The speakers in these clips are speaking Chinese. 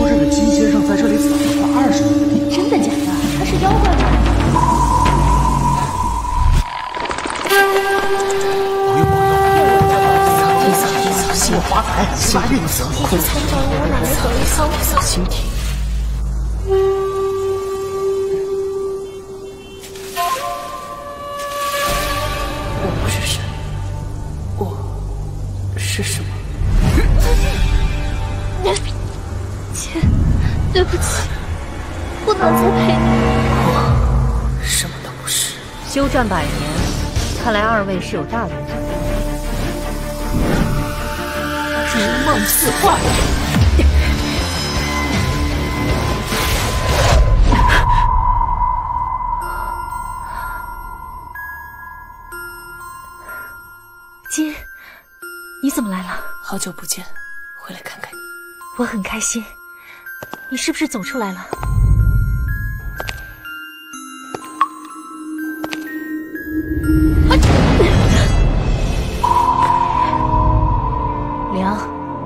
说这个金先生在这里扫了快二十年。真的假的？他是妖怪吗？保佑保佑！一扫一扫心我发财，吉娃运子。快参照我奶奶走一扫一扫心体。我不是神，我是什么？对不起，不能再陪你。我什么都不是。休战百年，看来二位是有大用。如梦似幻。金，你怎么来了？好久不见，回来看看你。我很开心。你是不是走出来了？凉，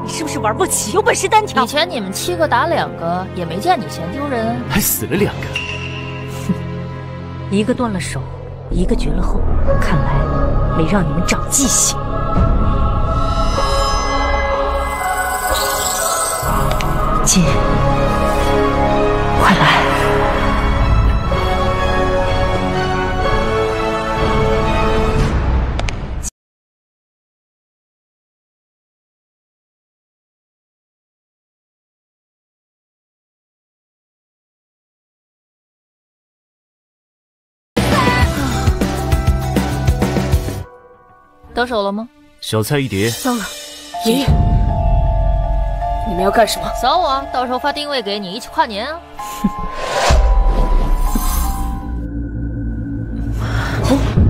你是不是玩不起？有本事单挑！以前你们七个打两个，也没见你嫌丢人，还死了两个。哼一个断了手，一个绝了后，看来没让你们长记性。姐，得手了吗？小菜一碟。糟了，爷爷，你们要干什么？扫我，到时候发定位给你，一起跨年啊！哦